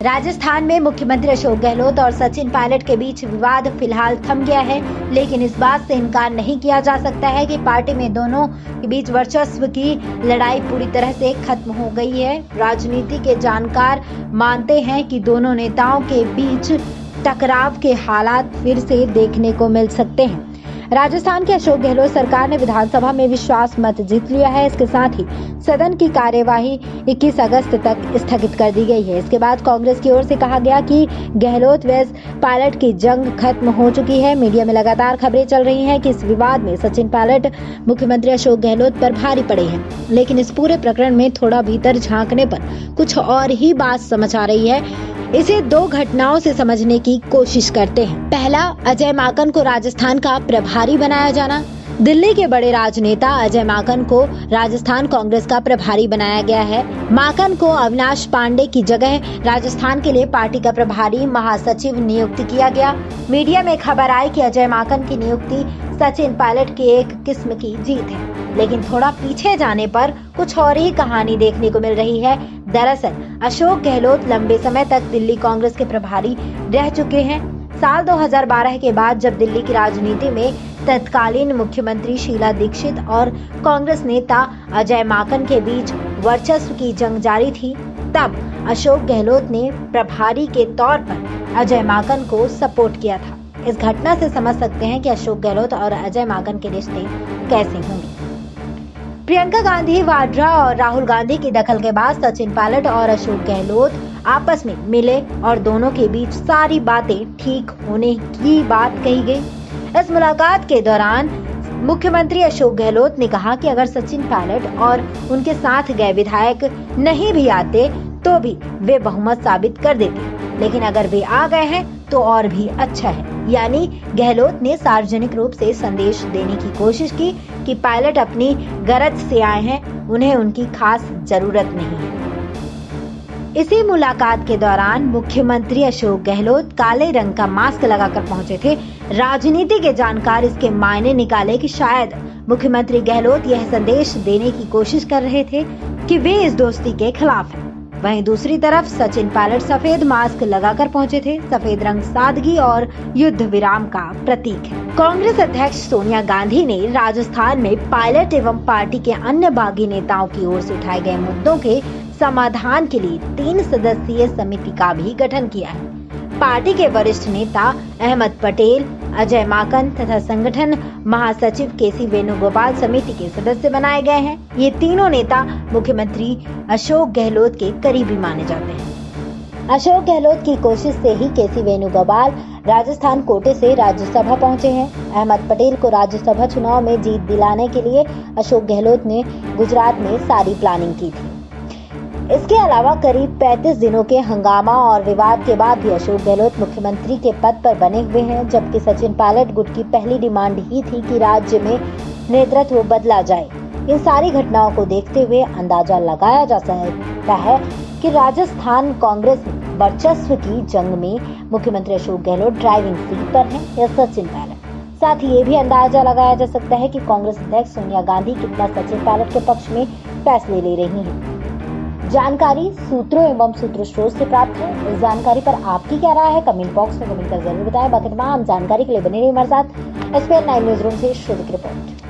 राजस्थान में मुख्यमंत्री अशोक गहलोत और सचिन पायलट के बीच विवाद फ़िलहाल थम गया है, लेकिन इस बात से इनकार नहीं किया जा सकता है कि पार्टी में दोनों के बीच वर्चस्व की लड़ाई पूरी तरह से खत्म हो गई है। राजनीति के जानकार मानते हैं कि दोनों नेताओं के बीच टकराव के हालात फिर से देखने को मिल सकते हैं। राजस्थान के अशोक गहलोत सरकार ने विधानसभा में विश्वास मत जीत लिया है। इसके साथ ही सदन की कार्यवाही 21 अगस्त तक स्थगित कर दी गई है। इसके बाद कांग्रेस की ओर से कहा गया कि गहलोत व पायलट की जंग खत्म हो चुकी है। मीडिया में लगातार खबरें चल रही हैं कि इस विवाद में सचिन पायलट, मुख्यमंत्री अशोक गहलोत पर भारी पड़े हैं। लेकिन इस पूरे प्रकरण में थोड़ा भीतर झांकने पर कुछ और ही बात समझ आ रही है। इसे दो घटनाओं से समझने की कोशिश करते हैं। पहला, अजय माकन को राजस्थान का प्रभारी बनाया जाना। दिल्ली के बड़े राजनेता अजय माकन को राजस्थान कांग्रेस का प्रभारी बनाया गया है। माकन को अविनाश पांडे की जगह राजस्थान के लिए पार्टी का प्रभारी महासचिव नियुक्त किया गया। मीडिया में खबर आई कि अजय माकन की नियुक्ति सचिन पायलट की एक किस्म की जीत है। लेकिन थोड़ा पीछे जाने पर कुछ और ही कहानी देखने को मिल रही है। दरअसल, अशोक गहलोत लंबे समय तक दिल्ली कांग्रेस के प्रभारी रह चुके हैं। साल 2012 के बाद जब दिल्ली की राजनीति में तत्कालीन मुख्यमंत्री शीला दीक्षित और कांग्रेस नेता अजय माकन के बीच वर्चस्व की जंग जारी थी, तब अशोक गहलोत ने प्रभारी के तौर पर अजय माकन को सपोर्ट किया था। इस घटना से समझ सकते हैं कि अशोक गहलोत और अजय माकन के रिश्ते कैसे होंगे। प्रियंका गांधी, वाड्रा और राहुल गांधी की दखल के बाद सचिन पायलट और अशोक गहलोत आपस में मिले और दोनों के बीच सारी बातें ठीक होने की बात कही गई। इस मुलाकात के दौरान मुख्यमंत्री अशोक गहलोत ने कहा कि अगर सचिन पायलट और उनके साथ गए विधायक नहीं भी आते तो भी वे बहुमत साबित कर देते। लेकिन अगर वे आ गए हैं तो और भी अच्छा है। यानी गहलोत ने सार्वजनिक रूप से संदेश देने की कोशिश की कि पायलट अपनी गरज से आए हैं, उन्हें उनकी खास ज़रूरत नहीं है। इसी मुलाकात के दौरान मुख्यमंत्री अशोक गहलोत काले रंग का मास्क लगाकर पहुँचे थे। राजनीति के जानकार इसके मायने निकाले कि शायद मुख्यमंत्री गहलोत यह संदेश देने की कोशिश कर रहे थे कि वे इस दोस्ती के खिलाफ हैं। वहीं दूसरी तरफ़ सचिन पायलट सफ़ेद मास्क लगाकर पहुँचे थे। सफ़ेद रंग सादगी और युद्ध विराम का प्रतीक है। कांग्रेस अध्यक्ष सोनिया गांधी ने राजस्थान में पायलट एवं पार्टी के अन्य बागी नेताओं की ओर से उठाए गए मुद्दों के समाधान के लिए तीन सदस्यीय समिति का भी गठन किया है। पार्टी के वरिष्ठ नेता अहमद पटेल अजय माकन तथा संगठन महासचिव के सी वेणुगोपाल समिति के सदस्य बनाए गए हैं। ये तीनों नेता मुख्यमंत्री अशोक गहलोत के करीबी माने जाते हैं। अशोक गहलोत की कोशिश से ही के सी वेणुगोपाल राजस्थान कोटे से राज्यसभा पहुँचे हैं। अहमद पटेल को राज्यसभा चुनाव में जीत दिलाने के लिए अशोक गहलोत ने गुजरात में सारी प्लानिंग की थी। इसके अलावा करीब 35 दिनों के हंगामा और विवाद के बाद भी अशोक गहलोत मुख्यमंत्री के पद पर बने हुए हैं, जबकि सचिन पायलट गुट की पहली डिमांड ही थी कि राज्य में नेतृत्व बदला जाए। इन सारी घटनाओं को देखते हुए अंदाज़ा लगाया जा सकता है कि राजस्थान कांग्रेस वर्चस्व की जंग में मुख्यमंत्री अशोक गहलोत ड्राइविंग सीट पर हैं, या सचिन पायलट। साथ ही ये भी अंदाज़ा लगाया जा सकता है कि कांग्रेस अध्यक्ष सोनिया गांधी कितना सचिन पायलट के पक्ष में फैसले ले रही हैं। जानकारी सूत्रों एवं सूत्र स्रोत से प्राप्त है। इस जानकारी पर आपकी क्या राय है? कमेंट बॉक्स में कमेंट कर ज़रूर बताएँ। बाकी तमाम जानकारी के लिए बने रहिए हमारे साथ। एस नाइन न्यूज़ रूम से श्रुतिक रिपोर्ट।